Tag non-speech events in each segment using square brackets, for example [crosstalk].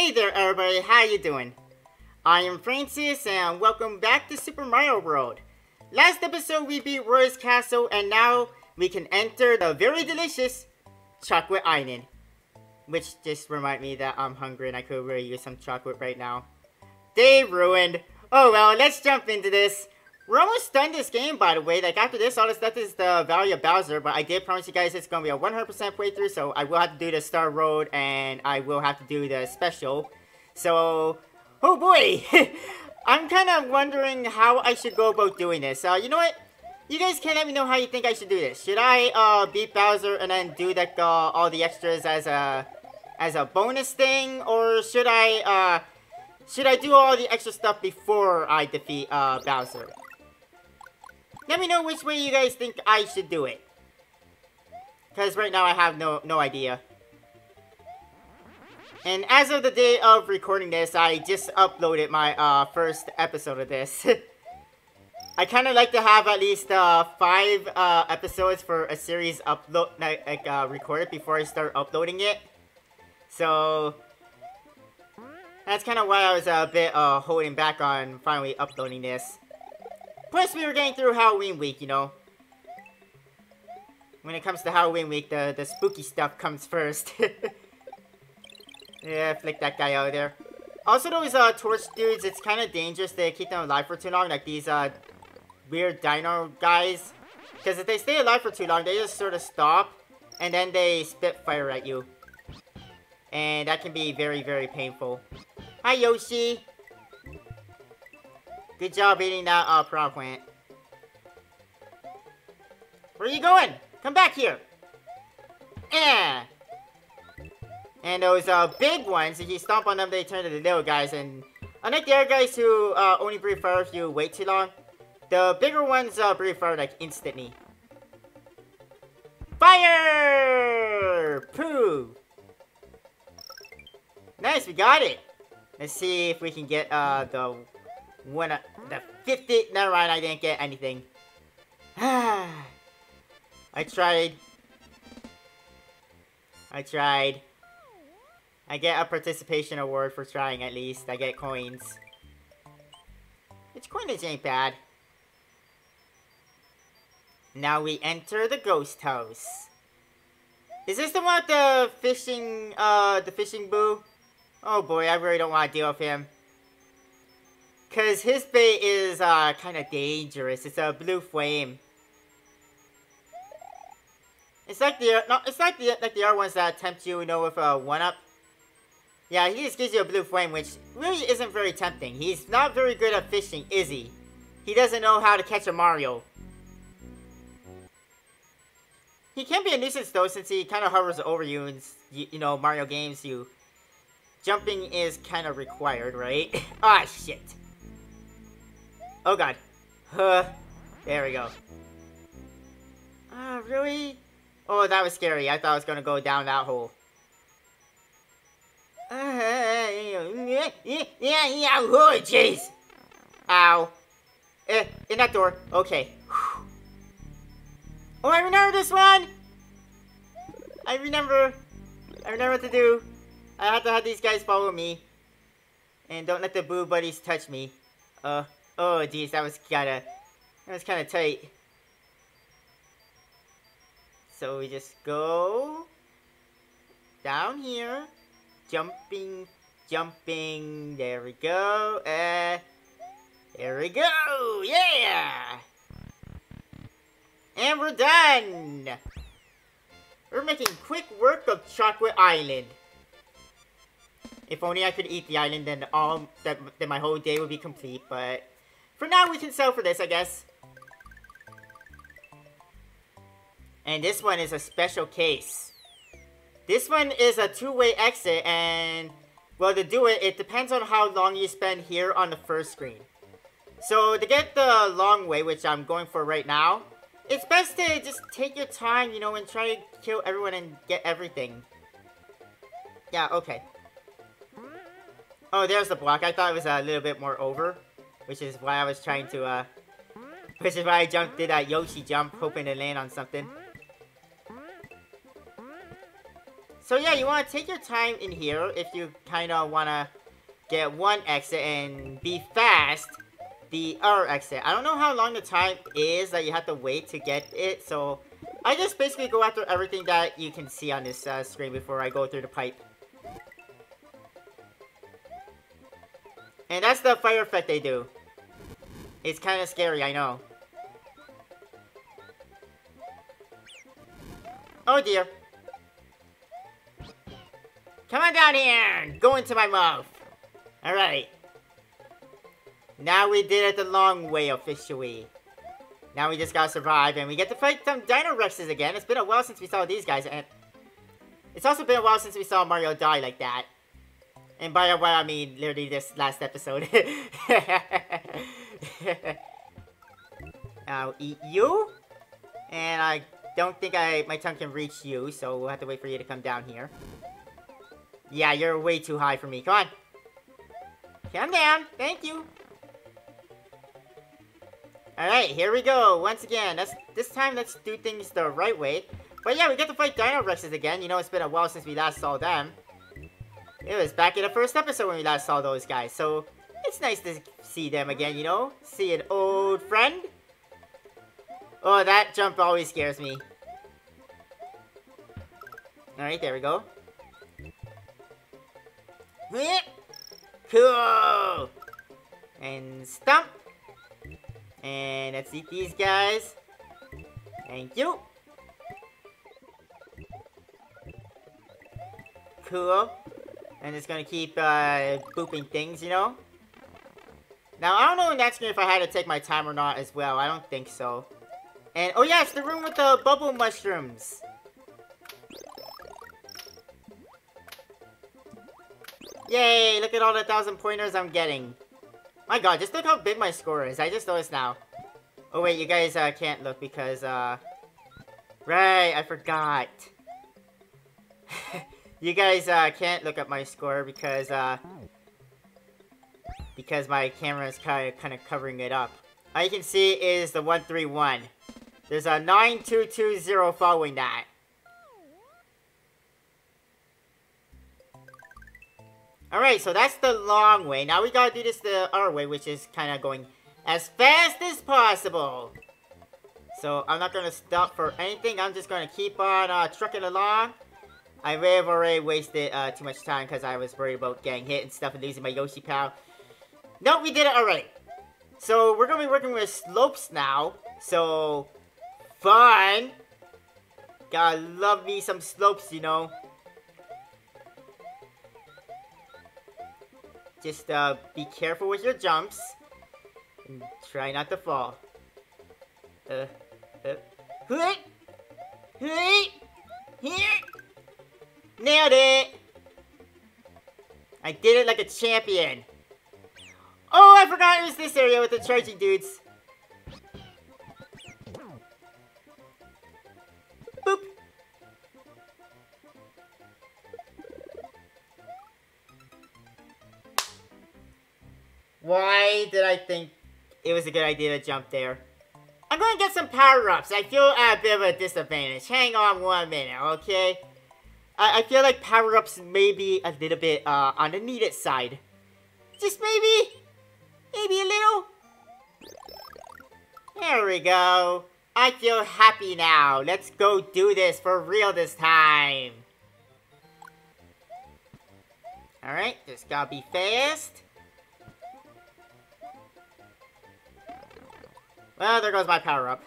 Hey there everybody, how you doing? I am Francis and welcome back to Super Mario World. Last episode we beat Roy's Castle and now we can enter the very delicious Chocolate Island. Which just remind me that I'm hungry and I could really use some chocolate right now. They ruined. Oh well, let's jump into this. We're almost done this game, by the way. Like, after this, all this left is the Valley of Bowser. But I did promise you guys it's going to be a 100% playthrough. So I will have to do the Star Road. And I will have to do the special. So, oh boy. [laughs] I'm kind of wondering how I should go about doing this. Uh, you know what? You guys can let me know how you think I should do this. Should I uh, beat Bowser and then do like uh, all the extras as a as a bonus thing, or should I uh, should I do all the extra stuff before I defeat uh, Bowser? Let me know which way you guys think I should do it. Because right now I have no, no idea. And as of the day of recording this, I just uploaded my uh, first episode of this. [laughs] I kind of like to have at least uh, five uh, episodes for a series upload like uh, recorded before I start uploading it. So that's kind of why I was a bit uh, holding back on finally uploading this. Plus, we were getting through Halloween week, you know. When it comes to Halloween week, the, the spooky stuff comes first. [laughs] yeah, flick that guy out of there. Also, those uh, torch dudes, it's kind of dangerous to keep them alive for too long. Like these uh, weird dino guys. Because if they stay alive for too long, they just sort of stop. And then they spit fire at you. And that can be very, very painful. Hi, Yoshi. Good job eating that uh, prop. Where are you going? Come back here. Yeah. And those uh, big ones, if you stomp on them, they turn to the little guys. And unlike the other guys who uh, only breathe fire if you wait too long, the bigger ones uh, breathe fire like instantly. Fire! Pooh! Nice, we got it. Let's see if we can get uh, the when I, the 50, never mind, I didn't get anything. [sighs] I tried. I tried. I get a participation award for trying at least. I get coins. Which coinage ain't bad. Now we enter the ghost house. Is this the one with the fishing, uh, the fishing boo? Oh boy, I really don't want to deal with him. Because his bait is uh, kind of dangerous. It's a blue flame. It's like the no, it's like the like the other ones that tempt you, you know, with a one up. Yeah, he just gives you a blue flame, which really isn't very tempting. He's not very good at fishing, is he? He doesn't know how to catch a Mario. He can be a nuisance though, since he kind of hovers over you in you, you know Mario games. You jumping is kind of required, right? [laughs] ah, shit. Oh god. Huh. There we go. Ah, uh, really? Oh, that was scary. I thought I was gonna go down that hole. Uh, yeah, yeah, yeah, oh, jeez. Ow. Eh, in that door. Okay. Oh, I remember this one! I remember. I remember what to do. I have to have these guys follow me. And don't let the boo buddies touch me. Uh, Oh, geez, that was kinda... That was kinda tight. So we just go... Down here. Jumping, jumping. There we go. Uh, there we go. Yeah! And we're done! We're making quick work of Chocolate Island. If only I could eat the island, then all that then my whole day would be complete. But for now, we can sell for this, I guess. And this one is a special case. This one is a two-way exit, and... Well, to do it, it depends on how long you spend here on the first screen. So, to get the long way, which I'm going for right now, it's best to just take your time, you know, and try to kill everyone and get everything. Yeah, okay. Oh, there's the block. I thought it was a little bit more over. Which is why I was trying to, uh... Which is why I jumped, did that Yoshi jump, hoping to land on something. So yeah, you want to take your time in here if you kind of want to get one exit and be fast the other exit. I don't know how long the time is that you have to wait to get it, so I just basically go after everything that you can see on this uh, screen before I go through the pipe. And that's the fire effect they do. It's kind of scary, I know. Oh dear. Come on down here! Go into my mouth! Alright. Now we did it the long way officially. Now we just gotta survive and we get to fight some Dino Rexes again. It's been a while since we saw these guys and it's also been a while since we saw Mario die like that. And by a while I mean literally this last episode. [laughs] [laughs] I'll eat you. And I don't think I my tongue can reach you, so we'll have to wait for you to come down here. Yeah, you're way too high for me. Come on. Come down. Thank you. Alright, here we go. Once again, let's this time let's do things the right way. But yeah, we get to fight Dino Rexes again. You know, it's been a while since we last saw them. It was back in the first episode when we last saw those guys. So, it's nice to see them again, you know? See an old friend. Oh, that jump always scares me. Alright, there we go. Cool! And stomp! And let's eat these guys. Thank you. Cool. And it's gonna keep uh, booping things, you know? Now, I don't know in that if I had to take my time or not as well. I don't think so. And, oh yeah, it's the room with the bubble mushrooms. Yay, look at all the thousand pointers I'm getting. My god, just look how big my score is. I just noticed now. Oh wait, you guys uh, can't look because, uh... Right, I forgot. [laughs] you guys uh, can't look at my score because, uh... Because my camera is kind of, kind of covering it up. All you can see is the 131. There's a 9220 following that. Alright, so that's the long way. Now we gotta do this the other way, which is kind of going as fast as possible. So I'm not gonna stop for anything. I'm just gonna keep on uh, trucking along. I may have already wasted uh, too much time because I was worried about getting hit and stuff and losing my Yoshi pal. No, we did it already. So we're gonna be working with slopes now. So fun. Gotta love me some slopes, you know. Just uh, be careful with your jumps. And try not to fall. Uh, uh! Nailed it! I did it like a champion. Forgot it was this area with the charging dudes. Boop. Why did I think it was a good idea to jump there? I'm going to get some power-ups. I feel at a bit of a disadvantage. Hang on one minute, okay? I, I feel like power-ups may be a little bit uh, on the needed side. Just maybe. Maybe a little. There we go. I feel happy now. Let's go do this for real this time. Alright, just gotta be fast. Well, there goes my power-up.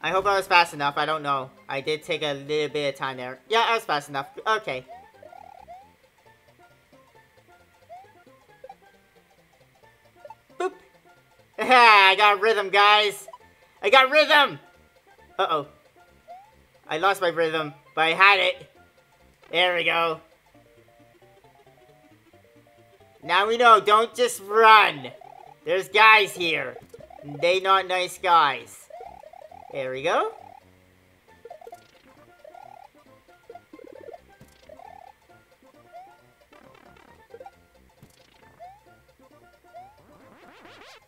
I hope I was fast enough. I don't know. I did take a little bit of time there. Yeah, I was fast enough. Okay. [laughs] I got rhythm, guys. I got rhythm. Uh-oh. I lost my rhythm, but I had it. There we go. Now we know, don't just run. There's guys here. They not nice guys. There we go.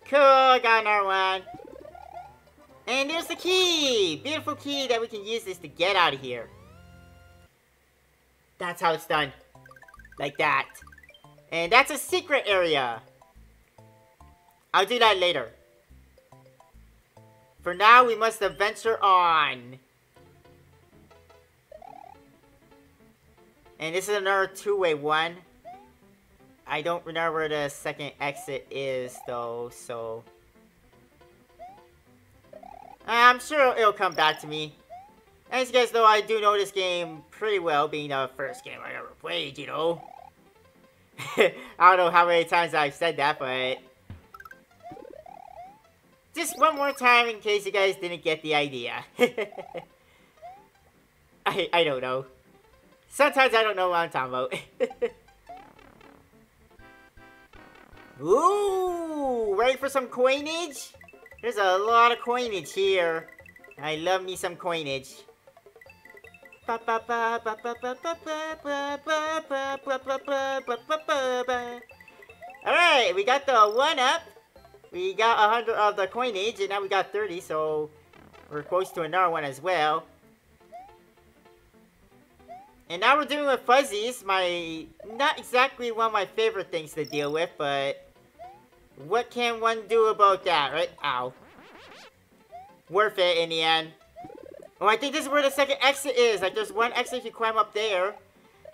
Cool, got another one. And there's the key! Beautiful key that we can use this to get out of here. That's how it's done. Like that. And that's a secret area. I'll do that later. For now, we must adventure on. And this is another two-way one. I don't remember where the second exit is, though, so... I'm sure it'll come back to me. As you guys know, I do know this game pretty well, being the first game I ever played, you know? [laughs] I don't know how many times I've said that, but... Just one more time in case you guys didn't get the idea. [laughs] I, I don't know. Sometimes I don't know what I'm talking about. [laughs] Ooh, ready for some coinage? There's a lot of coinage here. I love me some coinage. Alright, we got the one up. We got 100 of the coinage, and now we got 30, so we're close to another one as well. And now we're dealing with fuzzies, my... Not exactly one of my favorite things to deal with, but... What can one do about that, right? Ow. Worth it in the end. Oh, I think this is where the second exit is. Like, there's one exit if you climb up there.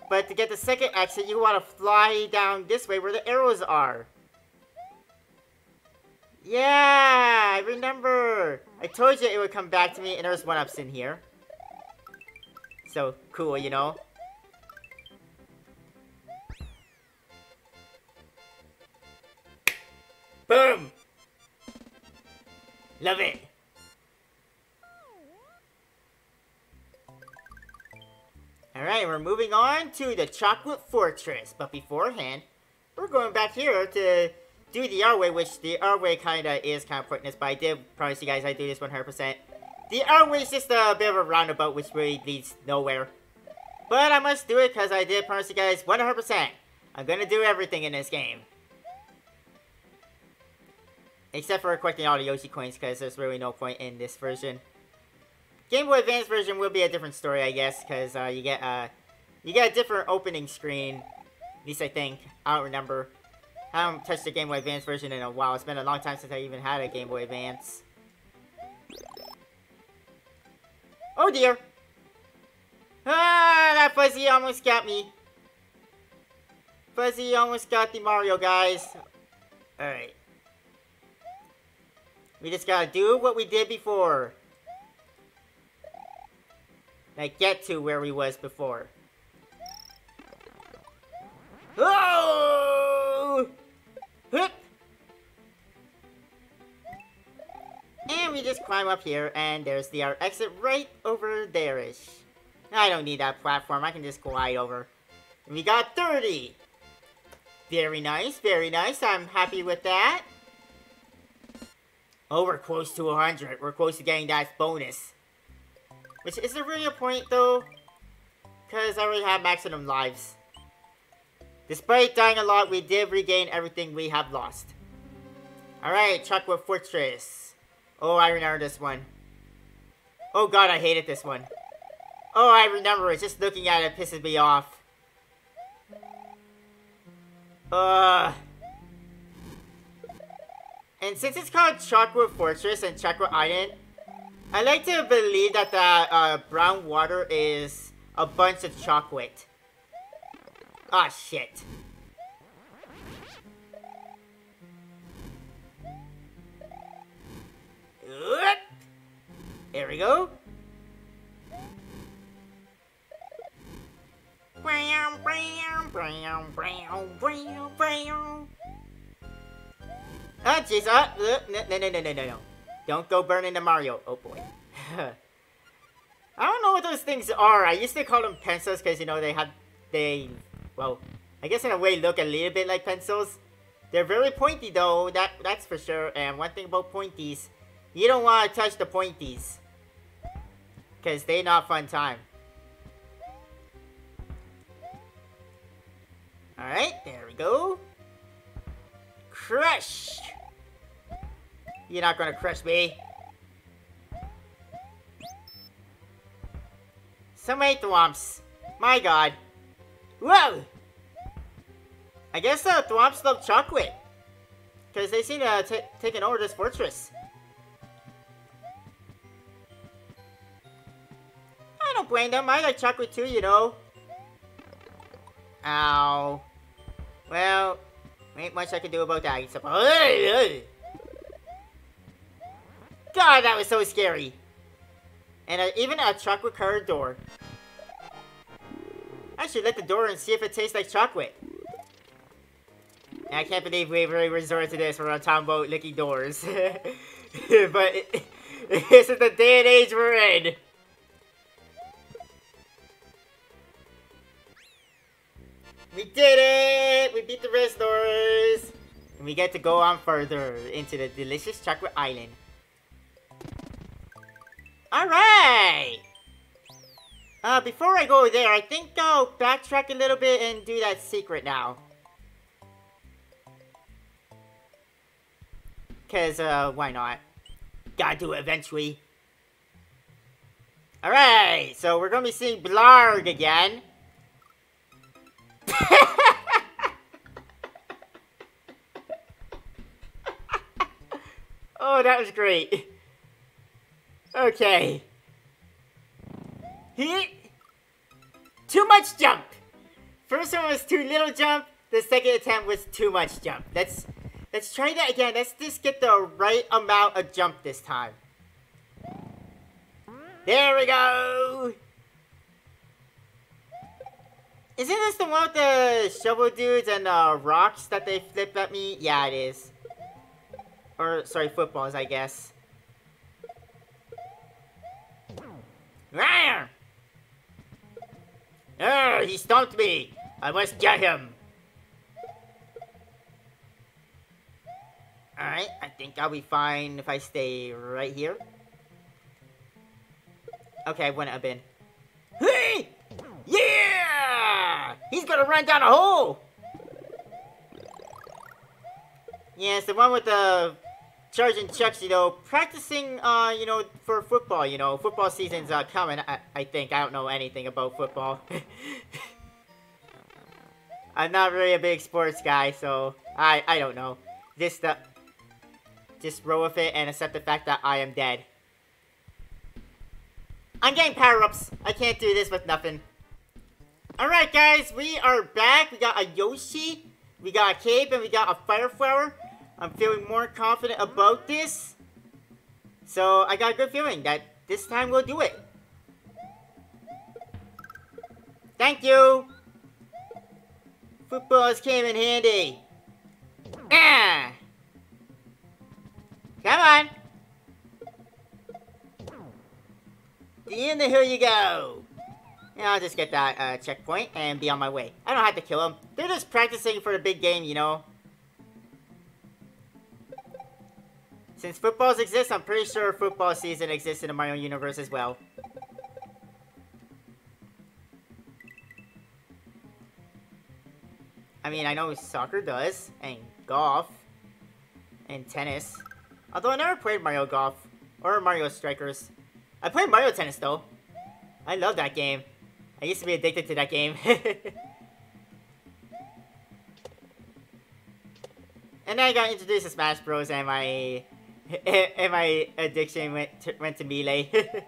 But to get the second exit, you want to fly down this way where the arrows are. Yeah, I remember. I told you it would come back to me, and there's one-ups in here. So, cool, you know? Boom! Love it! Alright, we're moving on to the Chocolate Fortress. But beforehand, we're going back here to do the R way, which the R way kind of is kind of pointless, but I did promise you guys I do this 100%. The R way is just a bit of a roundabout, which really leads nowhere. But I must do it because I did promise you guys 100%. I'm to do everything in this game. Except for collecting all the Yoshi coins, because there's really no point in this version. Game Boy Advance version will be a different story, I guess, because uh, you get uh, you get a different opening screen. At least I think. I don't remember. I haven't touched the Game Boy Advance version in a while. It's been a long time since I even had a Game Boy Advance. Oh dear! Ah, that Fuzzy almost got me. Fuzzy almost got the Mario, guys. Alright. We just gotta do what we did before. Like, get to where we was before. Oh! Hup! And we just climb up here, and there's the our exit right over there-ish. I don't need that platform, I can just glide over. And we got 30! Very nice, very nice, I'm happy with that. Oh, we're close to 100. We're close to getting that bonus. Which, is there really a point, though? Because I already have maximum lives. Despite dying a lot, we did regain everything we have lost. Alright, Chocolate Fortress. Oh, I remember this one. Oh god, I hated this one. Oh, I remember it. Just looking at it pisses me off. Ugh. And since it's called Chocolate Fortress and Chocolate Island, I like to believe that the uh, brown water is a bunch of chocolate. Ah, oh, shit. There we go. Brown, brown, brown, brown, brown. Ah, jeez. Ah, uh, no, no, no, no, no, no. Don't go burning the Mario. Oh, boy. [laughs] I don't know what those things are. I used to call them pencils because, you know, they had... They... Well, I guess in a way look a little bit like pencils. They're very pointy, though. That That's for sure. And one thing about pointies, you don't want to touch the pointies. Because they not fun time. You're not gonna crush me. So many thwomps. My god. Whoa! I guess the Thwomps love chocolate. Because they seem to have taken over this fortress. I don't blame them. I like chocolate too, you know. Ow. Well, ain't much I can do about that. Except, God, that was so scary. And uh, even a chocolate colored door. I should let the door and see if it tastes like chocolate. I can't believe we've really resorted to this. We're on talking licking doors. [laughs] but it, [laughs] this is the day and age we're in. We did it! We beat the restores! And we get to go on further into the delicious chocolate island. Alright! Uh, before I go there, I think I'll backtrack a little bit and do that secret now. Cause, uh, why not? Gotta do it eventually. Alright, so we're gonna be seeing Blarg again. [laughs] oh, that was great. Okay. He... Too much jump! First one was too little jump, the second attempt was too much jump. Let's let's try that again. Let's just get the right amount of jump this time. There we go! Isn't this the one with the shovel dudes and uh, rocks that they flip at me? Yeah, it is. Or, sorry, footballs, I guess. Rawr! Oh, he stomped me! I must get him! Alright, I think I'll be fine if I stay right here. Okay, I wouldn't have been. Hey! Yeah! He's gonna run down a hole! Yeah, it's the one with the charging chucks, you know, practicing, uh, you know, for football, you know. Football season's uh, coming, I, I think. I don't know anything about football. [laughs] I'm not really a big sports guy, so I, I don't know. Just, uh, just roll with it and accept the fact that I am dead. I'm getting power-ups. I can't do this with nothing. Alright guys, we are back. We got a Yoshi, we got a Cape, and we got a Fire Flower. I'm feeling more confident about this. So I got a good feeling that this time we'll do it. Thank you! Footballs came in handy. Ah! Come on! The end, here you go! Yeah, I'll just get that uh, checkpoint and be on my way. I don't have to kill them. They're just practicing for the big game, you know? Since footballs exist, I'm pretty sure football season exists in the Mario universe as well. I mean, I know soccer does, and golf, and tennis. Although I never played Mario Golf, or Mario Strikers. I played Mario Tennis though. I love that game. I used to be addicted to that game. [laughs] and then I got introduced to Smash Bros. and my [laughs] and my addiction went to, went to melee. [laughs]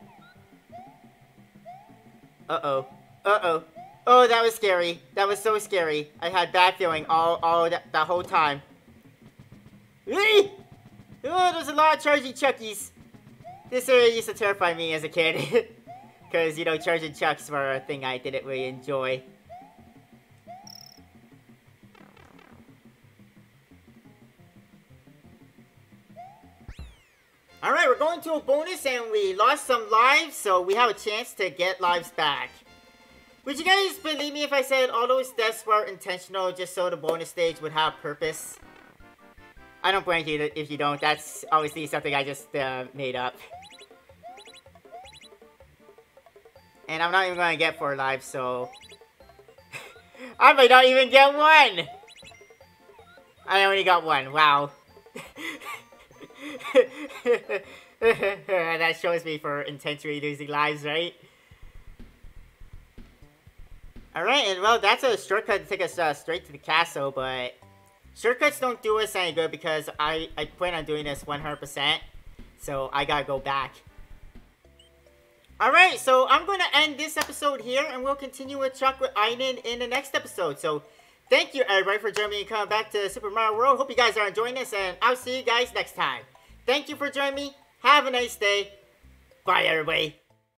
uh oh. Uh oh. Oh, that was scary. That was so scary. I had bad feeling all all that, that whole time. Oh, there's a lot of charging Chuckies. This area used to terrify me as a kid. [laughs] Because, you know, charging chucks were a thing I didn't really enjoy. Bonus and we lost some lives, so we have a chance to get lives back. Would you guys believe me if I said all those deaths were intentional just so the bonus stage would have purpose? I don't blame you if you don't. That's obviously something I just uh, made up. And I'm not even going to get four lives, so... [laughs] I might not even get one! I only got one, wow. [laughs] [laughs] that shows me for intentionally losing lives, right? Alright, and well, that's a shortcut to take us uh, straight to the castle, but shortcuts don't do us any good because I, I plan on doing this 100%, so I gotta go back. Alright, so I'm to end this episode here, and we'll continue with Chocolate Island in the next episode. So, thank you everybody for joining me and coming back to Super Mario World. Hope you guys are enjoying this, and I'll see you guys next time. Thank you for joining me. Have a nice day. Bye, everybody.